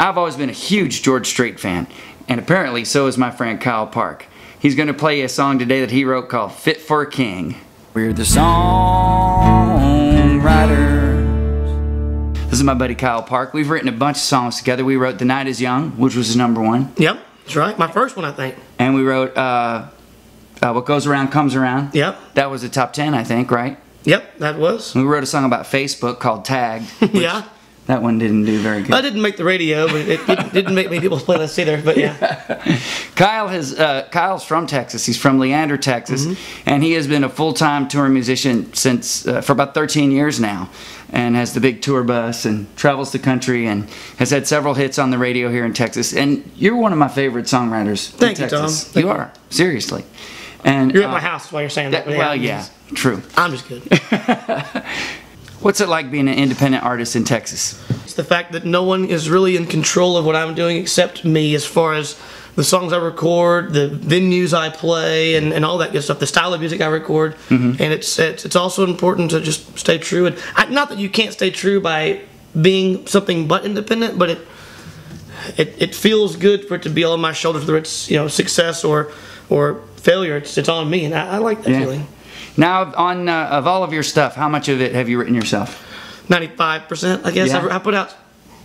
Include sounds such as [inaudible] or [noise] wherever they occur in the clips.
I've always been a huge George Strait fan, and apparently so is my friend Kyle Park. He's going to play a song today that he wrote called Fit for a King. We're the songwriters. This is my buddy Kyle Park. We've written a bunch of songs together. We wrote The Night is Young, which was his number one. Yep, that's right. My first one, I think. And we wrote uh, uh, What Goes Around Comes Around. Yep. That was a top 10, I think, right? Yep, that was. We wrote a song about Facebook called Tagged. [laughs] which yeah. That one didn't do very good. I didn't make the radio, but it, it didn't make many people's playlists either. But yeah, [laughs] Kyle has uh, Kyle's from Texas. He's from Leander, Texas, and he has been a full-time touring musician since uh, for about 13 years now, and has the big tour bus and travels the country and has had several hits on the radio here in Texas. And you're one of my favorite songwriters. in Thank you, Thom. Thank you you. are seriously. And you're at uh, my house while you're saying that. that- well, yeah, true. I'm just good. [laughs] What's it like being an independent artist in Texas? It's the fact that no one is really in control of what I'm doing except me as far as the songs I record, the venues I play, and, and all that good stuff, the style of music I record. Mm-hmm. And it's, it's it's also important to just stay true. And I, not that you can't stay true by being something but independent, but it, it it feels good for it to be on my shoulders, whether it's you know success or or failure. It's it's on me, and I, I like that Yeah. feeling. Now, on uh, of all of your stuff, how much of it have you written yourself? Ninety-five percent, I guess. Yeah. I've, I put out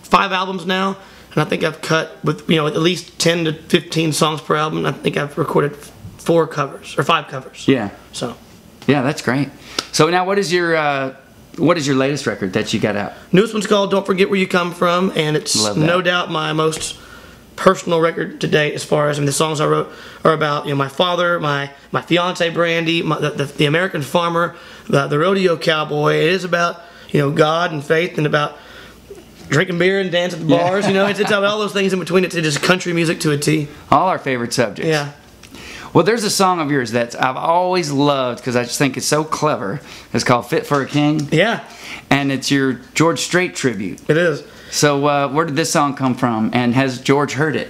five albums now, and I think I've cut with you know at least ten to fifteen songs per album. I think I've recorded four covers or five covers. Yeah. So Yeah, that's great. So now, what is your uh, what is your latest record that you got out? newest one's called "Don't Forget Where You Come From," and it's no doubt my most personal record to date. As far as I mean, the songs I wrote are about you know my father, my my fiance Brandy, my, the, the the American farmer, the the rodeo cowboy. It is about you know God and faith and about drinking beer and dance at the Yeah. bars. You know, it's, it's about all those things in between. It's just country music to a T. All our favorite subjects. Yeah. Well, there's a song of yours that I've always loved because I just think it's so clever. It's called "Fit for a King," Yeah, and it's your George Strait tribute. it is. So, uh, where did this song come from? And has George heard it?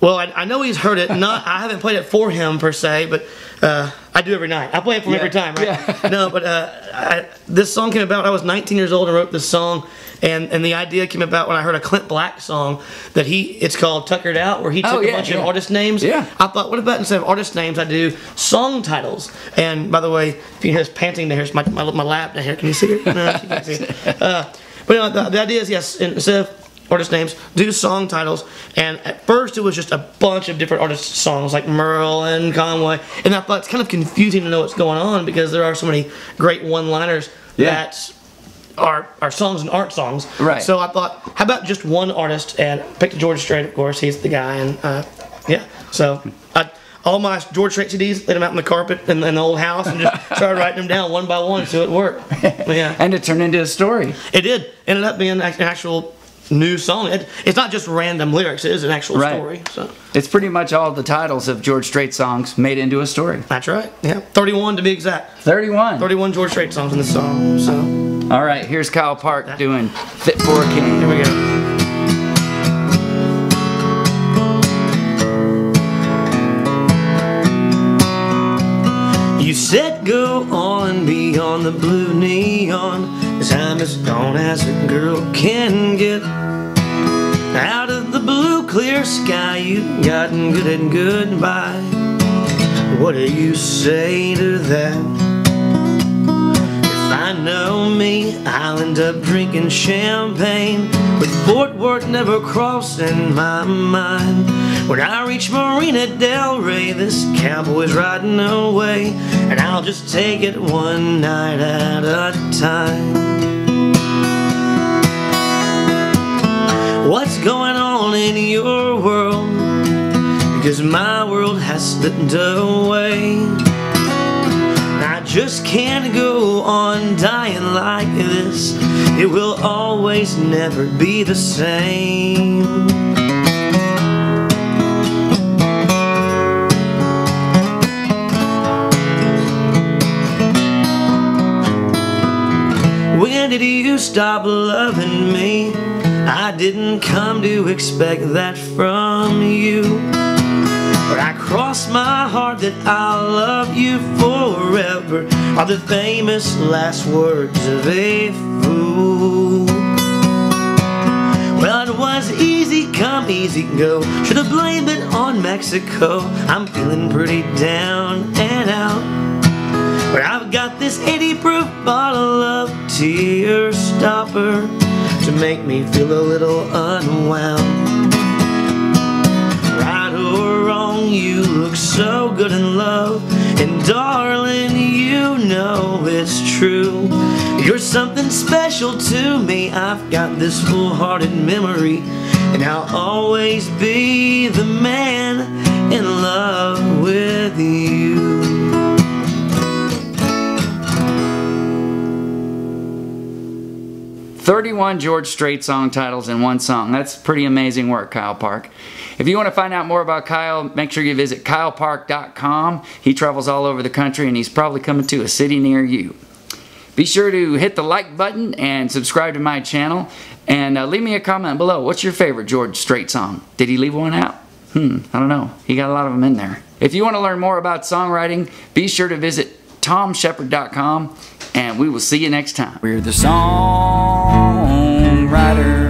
Well, I, I know he's heard it. Not, I haven't played it for him per se, but uh, I do every night. I play it for him Yeah. every time, right? Yeah. no, but uh, I, this song came about. I was 19 years old and wrote this song, and and the idea came about when I heard a Clint Black song that he. It's called "Tuckered Out," where he took Oh, a bunch yeah. of artist names. Yeah. I thought, what about instead of artist names, I do song titles? And by the way, if you hear us panting, there's my, my my lap down here. Can you see it? No, you can't see it. [laughs] Uh, but you know, the, the idea is yes, instead of artist names, do song titles. And at first, it was just a bunch of different artist songs like Merle and Conway. And I thought it's kind of confusing to know what's going on because there are so many great one-liners Yeah. that are are songs and aren't songs. Right. So I thought, how about just one artist? And picked George Strait, of course. He's the guy, and uh, yeah. So I. All my George Strait CDs, laid them out on the carpet in, in the old house, and just [laughs] started writing them down one by one, so it worked. [laughs] Yeah. And it turned into a story. It did. It Ended up being an actual new song. It, it's not just random lyrics. It is an actual Right. story. So It's pretty much all the titles of George Strait songs made into a story. that's right. Yeah, 31 to be exact. 31. 31 George Strait songs in this song. So All right, here's Kyle Park doing "Fit for a King." here we go. Said go on beyond the blue neon. As I'm as gone as a girl can get. Out of the blue clear sky, you've gotten good and goodbye. What do you say to that? If I know me, I'll end up drinking champagne with Fort Worth never crossing my mind. When I reach Marina Del Rey, this cowboy's riding away, and I'll just take it one night at a time. What's going on in your world? Because my world has slipped away. I just can't go on dying like this. It will always never be the same. Stop loving me? I didn't come to expect that from you. But I cross my heart that I'll love you forever Are the famous last words of a fool Well, it was easy I'm easy go. Should've blamed it on Mexico. I'm feeling pretty down and out. But I've got this 80 proof bottle of tear stopper to make me feel a little unwound. Right or wrong, you look so good in love. And darling, you know it's true. You're something special to me. I've got this fool-hearted memory. And I'll always be the man in love with you. Thirty-one George Strait song titles in one song. That's pretty amazing work, Kyle Park. If you want to find out more about Kyle, make sure you visit kylepark.com. He travels all over the country and he's probably coming to a city near you. Be sure to hit the like button and subscribe to my channel. And uh, leave me a comment below. What's your favorite George Strait song? Did he leave one out? Hmm, I don't know. He got a lot of them in there. If you want to learn more about songwriting, be sure to visit thomshepherd.com, and we will see you next time. We're the songwriters.